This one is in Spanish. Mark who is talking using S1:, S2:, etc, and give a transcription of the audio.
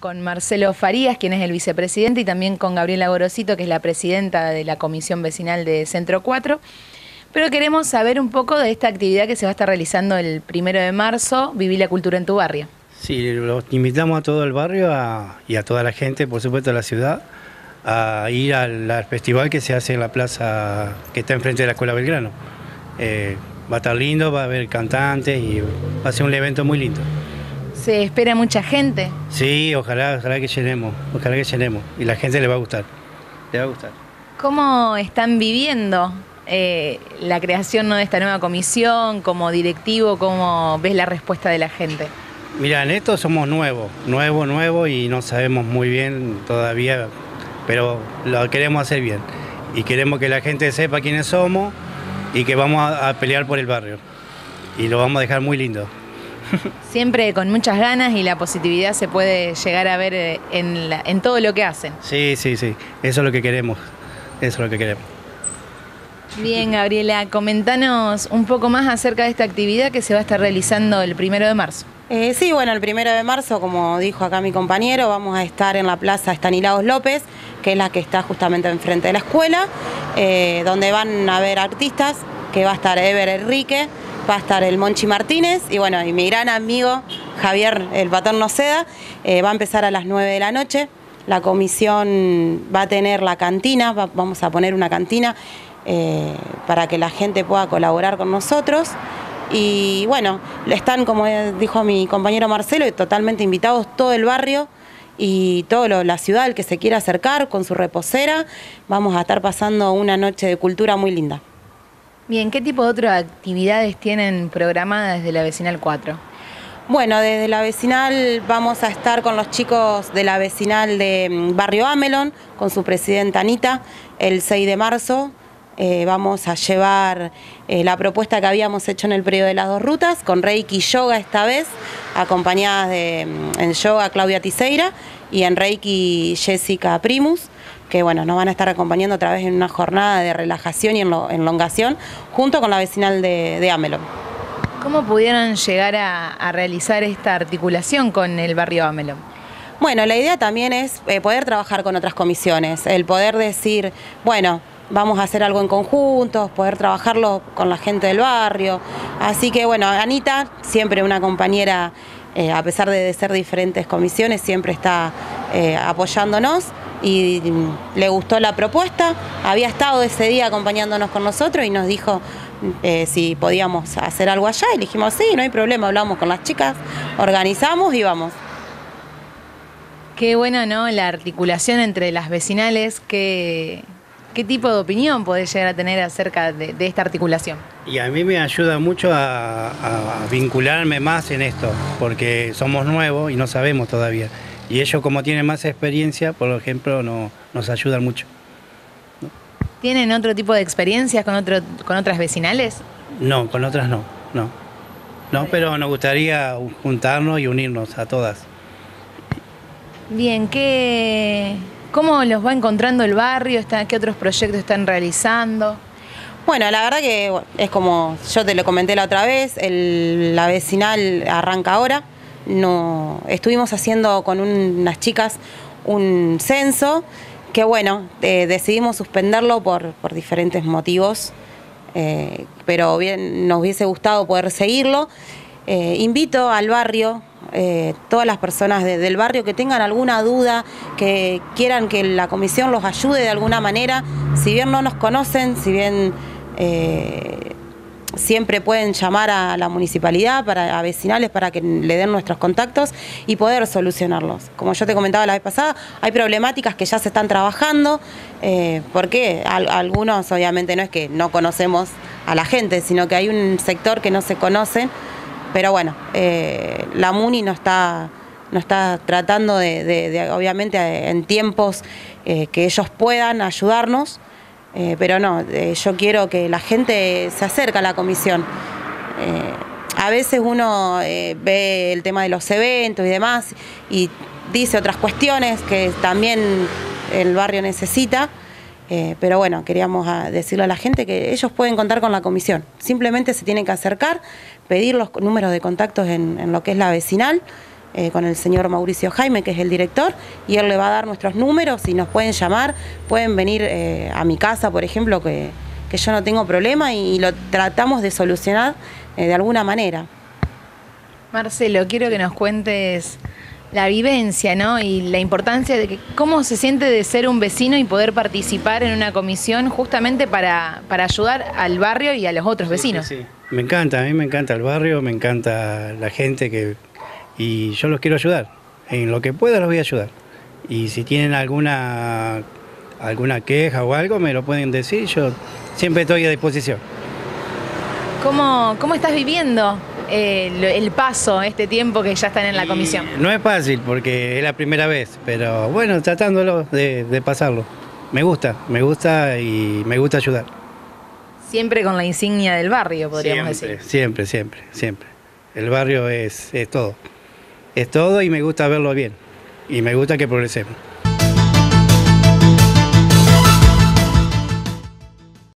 S1: con Marcelo Farías, quien es el vicepresidente, y también con Gabriela Gorosito, que es la presidenta de la Comisión Vecinal de Centro 4. Pero queremos saber un poco de esta actividad que se va a estar realizando el primero de marzo, Vivir la Cultura en tu Barrio.
S2: Sí, los invitamos a todo el barrio y a toda la gente, por supuesto, de la ciudad, a ir al, festival que se hace en la plaza que está enfrente de la Escuela Belgrano. Eh, va a estar lindo, va a haber cantantes y va a ser un evento muy lindo.
S1: ¿Se espera mucha gente?
S2: Sí, ojalá, ojalá que llenemos, ojalá que llenemos. Y la gente le va a gustar, le va a gustar.
S1: ¿Cómo están viviendo eh, la creación de esta nueva comisión como directivo? ¿Cómo ves la respuesta de la gente?
S2: Mira, en esto somos nuevos, nuevo, nuevo y no sabemos muy bien todavía, pero lo queremos hacer bien. Y queremos que la gente sepa quiénes somos y que vamos a pelear por el barrio. Y lo vamos a dejar muy lindo.
S1: Siempre con muchas ganas y la positividad se puede llegar a ver eh, en, todo lo que hacen.
S2: Sí, sí, sí, eso es lo que queremos, eso es lo que queremos.
S1: Bien, Gabriela, comentanos un poco más acerca de esta actividad que se va a estar realizando el primero de marzo.
S3: Eh, sí, bueno, el primero de marzo, como dijo acá mi compañero, vamos a estar en la Plaza Estanilados López, que es la que está justamente enfrente de la escuela, eh, donde van a ver artistas, que va a estar Ever Enrique, va a estar el Monchi Martínez y bueno, y mi gran amigo Javier el Paterno Seda, eh, va a empezar a las 9 de la noche. La comisión va a tener la cantina, vamos a poner una cantina eh, para que la gente pueda colaborar con nosotros. Y bueno, están, como dijo mi compañero Marcelo, totalmente invitados todo el barrio y toda la ciudad, el que se quiera acercar con su reposera. Vamos a estar pasando una noche de cultura muy linda.
S1: Bien, ¿qué tipo de otras actividades tienen programadas desde la Vecinal 4?
S3: Bueno, desde la vecinal vamos a estar con los chicos de la vecinal de mm, Barrio Amelon, con su presidenta Anita, el 6 de marzo. Eh, vamos a llevar eh, la propuesta que habíamos hecho en el periodo de las dos rutas, con Reiki Yoga esta vez, acompañadas de, mm, en yoga Claudia Tiseira y en Reiki Jessica Primus que bueno, nos van a estar acompañando otra vez en una jornada de relajación y enlongación junto con la vecinal de, de Amelon.
S1: ¿Cómo pudieron llegar a, realizar esta articulación con el barrio Amelon?
S3: Bueno, la idea también es eh, poder trabajar con otras comisiones, el poder decir, bueno, vamos a hacer algo en conjunto, poder trabajarlo con la gente del barrio. Así que bueno, Anita, siempre una compañera, eh, a pesar de ser diferentes comisiones, siempre está eh, apoyándonos y le gustó la propuesta. Había estado ese día acompañándonos con nosotros y nos dijo eh, si podíamos hacer algo allá y dijimos sí, no hay problema, hablamos con las chicas, organizamos y vamos.
S1: Qué bueno, ¿no? La articulación entre las vecinales, qué, qué tipo de opinión podés llegar a tener acerca de, esta articulación.
S2: Y a mí me ayuda mucho a, a vincularme más en esto, porque somos nuevos y no sabemos todavía. Y ellos como tienen más experiencia, por ejemplo, no, nos ayudan mucho.
S1: ¿Tienen otro tipo de experiencias con, otro, con otras vecinales?
S2: No, con otras no, no. No, pero nos gustaría juntarnos y unirnos a todas.
S1: Bien, ¿qué, ¿cómo los va encontrando el barrio? ¿Qué otros proyectos están realizando?
S3: Bueno, la verdad que es como yo te lo comenté la otra vez, la vecinal arranca ahora no estuvimos haciendo con unas chicas un censo que bueno, eh, decidimos suspenderlo por, diferentes motivos, eh, pero bien nos hubiese gustado poder seguirlo. Eh, invito al barrio, todas las personas del barrio que tengan alguna duda, que quieran que la comisión los ayude de alguna manera, si bien no nos conocen, si bien siempre pueden llamar a la municipalidad, para, a vecinales, para que le den nuestros contactos y poder solucionarlos. Como yo te comentaba la vez pasada, hay problemáticas que ya se están trabajando, eh, porque algunos obviamente no es que no conocemos a la gente, sino que hay un sector que no se conoce, pero bueno, eh, la MUNI no está no está tratando de, obviamente, en tiempos eh, que ellos puedan ayudarnos, eh, pero no, yo quiero que la gente se acerque a la comisión. A veces uno ve el tema de los eventos y demás y dice otras cuestiones que también el barrio necesita. Pero bueno, queríamos ah, decirle a la gente que ellos pueden contar con la comisión. Simplemente se tienen que acercar, pedir los números de contactos en, lo que es la vecinal eh, con el señor Mauricio Jaime, que es el director, y él le va a dar nuestros números y nos pueden llamar, pueden venir eh, a mi casa, por ejemplo, que, que, yo no tengo problema y, lo tratamos de solucionar eh, de alguna manera.
S1: Marcelo, quiero que nos cuentes la vivencia, ¿no? Y la importancia de que cómo se siente de ser un vecino y poder participar en una comisión justamente para, para ayudar al barrio y a los otros vecinos.
S2: Sí, sí, Me encanta, a mí me encanta el barrio, me encanta la gente que y yo los quiero ayudar. En lo que pueda los voy a ayudar. Y si tienen alguna, alguna queja o algo, me lo pueden decir, yo siempre estoy a disposición.
S1: ¿Cómo, cómo estás viviendo eh, el paso, este tiempo que ya están en la comisión?
S2: no es fácil porque es la primera vez, pero bueno, tratándolo de, pasarlo. Me gusta, me gusta y me gusta ayudar.
S1: Siempre con la insignia del barrio, podríamos
S2: decir.
S1: Siempre,
S2: siempre, siempre. El barrio es, es todo es todo y me gusta verlo bien y me gusta que progresemos.